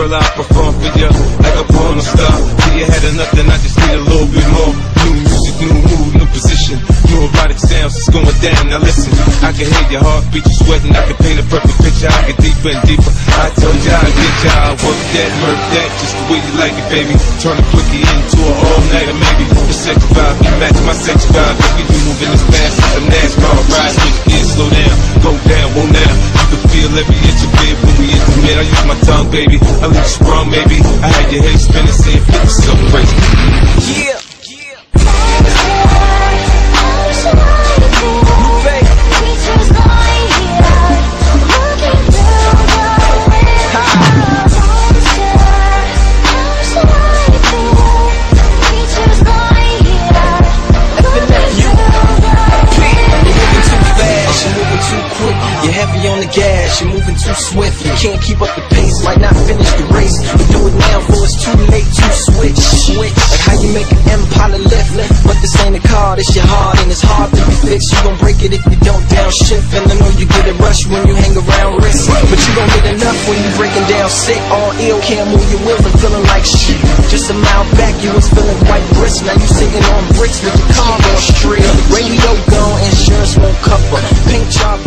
Girl, I perform for you like a porn star. See, you had enough, then I just need a little bit more. New music, new mood, new position. New erotic sounds, it's going down. Now listen, I can hear your heartbeat, you sweating. I can paint a perfect picture. I get deeper and deeper. I told ya, I get ya, I work that, murk that, just the way you like it, baby. Turn a quickie into a all-nighter, maybe. The sex vibe, you match my sex vibe. Baby, you moving as fast as a NASCAR ride. Switch gears, slow down, go down, won't now. You can feel every inch of I use my tongue, baby. I leave you sprung, maybe. I had your head spinning, flip you're moving too swift. You can't keep up the pace, might not finish the race. But do it now before it's too late to switch. Like how you make an Impala lift. But this ain't a car, this your heart, and it's hard to be fixed. You gon' break it if you don't downshift. And I know you get a rush when you hang around risk. But you don't get enough when you breaking down sick. All ill, can't move your wheels and feeling like shit. Just a mile back, you was feeling quite brisk. Now you sitting on bricks with your car on straight. Radio gone, insurance won't cover. Pink job